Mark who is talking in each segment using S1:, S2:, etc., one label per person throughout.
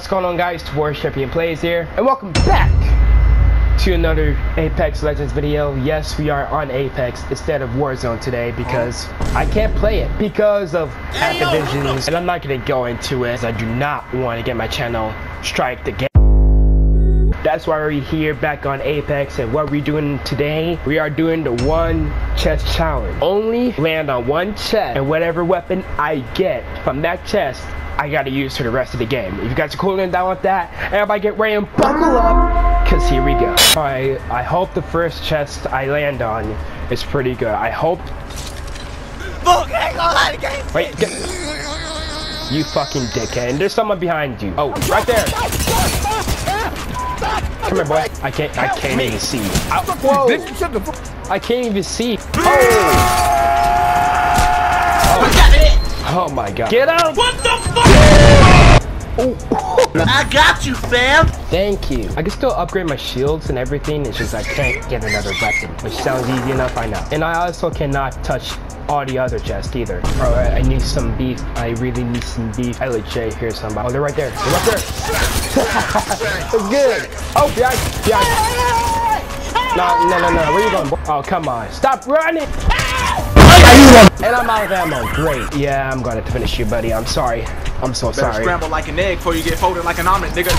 S1: What's going on guys, Dwarf ChampionPlayz here, and welcome back to another Apex Legends video. Yes, we are on Apex instead of Warzone today because I can't play it because of Activision's, and I'm not going to go into it as I do not want to get my channel striked again. That's why we're here back on Apex and what we're doing today, we are doing the one chest challenge. Only land on one chest and whatever weapon I get from that chest, I gotta use for the rest of the game. If you guys are cooling down with that, everybody get ready and buckle up, cause here we go. I, I hope the first chest I land on is pretty good. I hope... Wait, get... You fucking dickhead. There's someone behind you. Oh, right there. Come here, boy. I can't. I can't even see. Ow. Whoa! I can't even see. Oh! Oh my god. Get out!
S2: What the?
S1: Oh.
S2: I got you, fam.
S1: Thank you. I can still upgrade my shields and everything. It's just I can't get another weapon, which sounds easy enough, I know. And I also cannot touch all the other chests either. All right, I need some beef. I really need some beef. I legit hear somebody. Oh, they're right there. They're right there. it's good. Oh, behind, behind. No, no, no, no. Where you going? Oh, come on. Stop running. And I'm out of ammo. Great. Yeah, I'm gonna finish you, buddy. I'm sorry. I'm so
S2: Better
S1: sorry.
S2: scramble like an egg before you get folded like an omelet, nigga.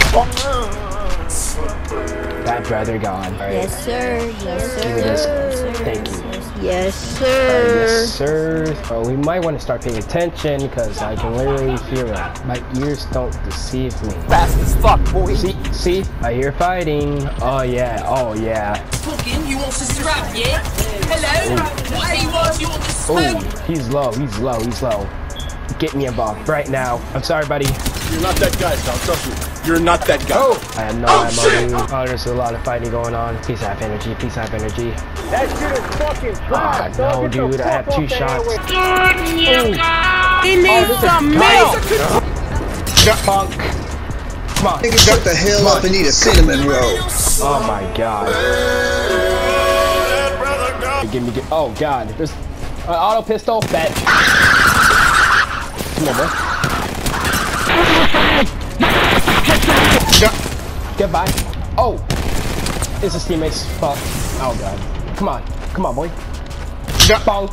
S1: That brother gone. All right.
S3: Yes, sir. Yes, sir.
S1: Give me this. Thank you.
S3: Yes,
S1: Uh,
S3: sir.
S1: yes, sir. Oh, we might want to start paying attention because I can literally hear it. My ears don't deceive me.
S2: Fast as fuck, boy.
S1: See, see, I hear fighting. Oh yeah, oh yeah.
S4: Cooking, you want to scrap, yeah? Hello? What do you want? You want to smoke?
S1: Oh, he's low, he's low, he's low. Get me involved right now. I'm sorry, buddy.
S5: You're not that guy, Sal. Trust me. You're not that guy.
S1: Oh, I have no oh, ammo. dude. Oh, there's a lot of fighting going on. Please have energy. Please have energy.
S5: That shit is fucking trash.
S1: Ah, no, dude. I have two shots.
S4: He needs some milk.
S1: Punk. Come on.
S6: Nigga got the hell up and eat a cinnamon roll.
S1: Oh my god. Give me, give, oh god. There's an auto pistol. Bet. Come on, bro. Goodbye. Oh. It's his teammates' fault. Oh god. Come on. Come on, boy. Bonk.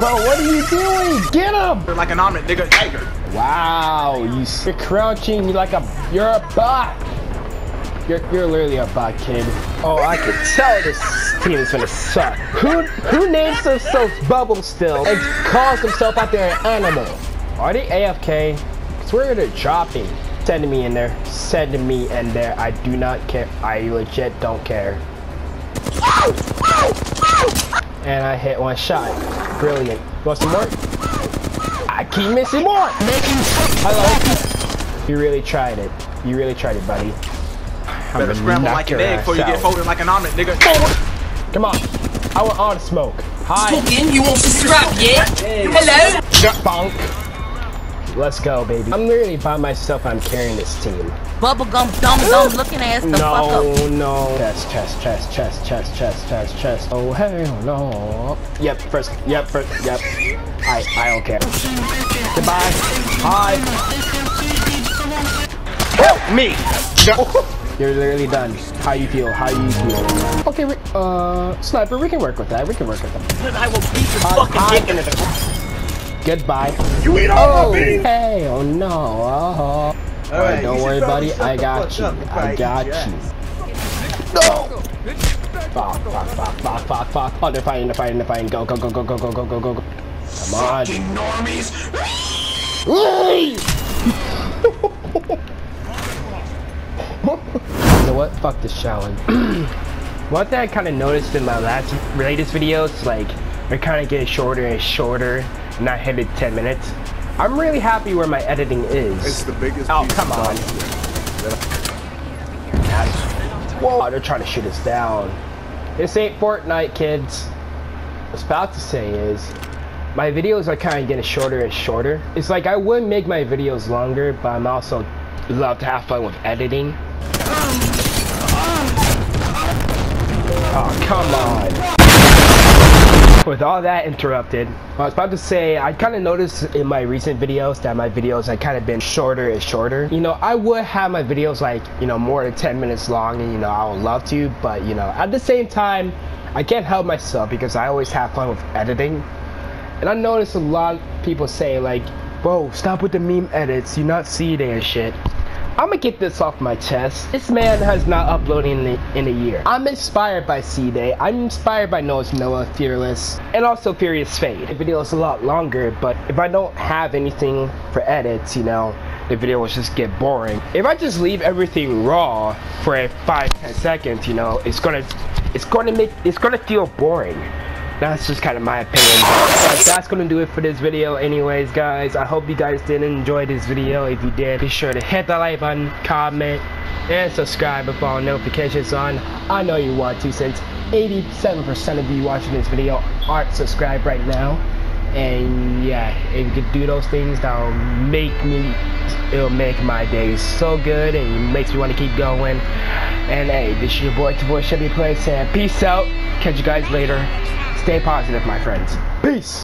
S1: Bro, what are you doing? Get him!
S2: You're Like an omelet, nigga. Tiger.
S1: Wow, you, you're crouching You're like a you're a bot. You're you're literally a bot, kid. Oh, I can tell this team is gonna suck. Who who names themselves Bubble Still and calls himself out there an animal? Are they AFK? Cause we're dropping. Send me in there. Send me in there. I do not care. I legit don't care. And I hit one shot. Brilliant. Want some more? I keep missing more. Hello. You really tried it. You really tried it, buddy. I'm
S2: Better
S1: gonna
S2: scramble like an egg before you
S1: ass
S2: get folded like an omelet, nigga.
S1: Come on. I want all the smoke. Hi.
S4: Cooking, you want to scrap, yeah? Hello?
S1: Bonk. Let's go, baby. I'm literally by myself. I'm carrying this team.
S3: Bubblegum dum dum looking ass the fuck up.
S1: No, no. Chest, chest, chest, chest, chest, chest, chest, chest. Oh hell no. Yep, first. Yep, first. Yep. I, I don't care. Goodbye. Hi. Help me. You're literally done. How you feel? How you feel? Okay, we, uh, sniper. We can work with that. We can work with that.
S2: I will beat your
S1: Hi,
S2: fucking
S1: hi.
S2: dick into the.
S1: Goodbye.
S5: You eat all
S1: Oh,
S5: my beef.
S1: hell no. Oh. Alright, don't worry, buddy. I got you. I got you. No! Fuck, fuck, fuck, fuck, fuck, fuck. Oh, they're fighting, they're fighting, they're fighting. Go, go, go, go, go, go, go, go, go, go. Come on. you know what? Fuck this challenge. One thing I kind of noticed in my last latest videos, like, they're kind of getting shorter and shorter, and I hit it 10 minutes. I'm really happy where my editing is.
S5: It's the biggest
S1: Oh, come on. Whoa, they're trying to shoot us down. This ain't Fortnite, kids. What I was about to say is, my videos are kind of getting shorter and shorter. It's like I would make my videos longer, but I'm also love to have fun with editing. Oh, come on. with all that interrupted, I was about to say I kind of noticed in my recent videos that my videos had kind of been shorter and shorter. You know, I would have my videos like, you know, more than 10 minutes long and, you know, I would love to, but, you know, at the same time, I can't help myself because I always have fun with editing. And I noticed a lot of people say like, bro, stop with the meme edits, you're not see it and shit. I'm gonna get this off my chest. This man has not uploaded in a, in a year. I'm inspired by C-Day. I'm inspired by Noah's Noah, Fearless, and also Furious Fade. The video is a lot longer, but if I don't have anything for edits, you know, the video will just get boring. If I just leave everything raw for a five, ten seconds, you know, it's gonna, it's gonna make, it's gonna feel boring. That's just kind of my opinion. But that's gonna do it for this video anyways, guys. I hope you guys did enjoy this video. If you did, be sure to hit the like button, comment, and subscribe with all notifications on. I know you want to since 87% of you watching this video aren't subscribed right now. And yeah, if you could do those things, that'll make me, it'll make my days so good and it makes me want to keep going. And hey, this is your boy, boy Chevy Play saying peace out. Catch you guys later. Stay positive, my friends. Peace.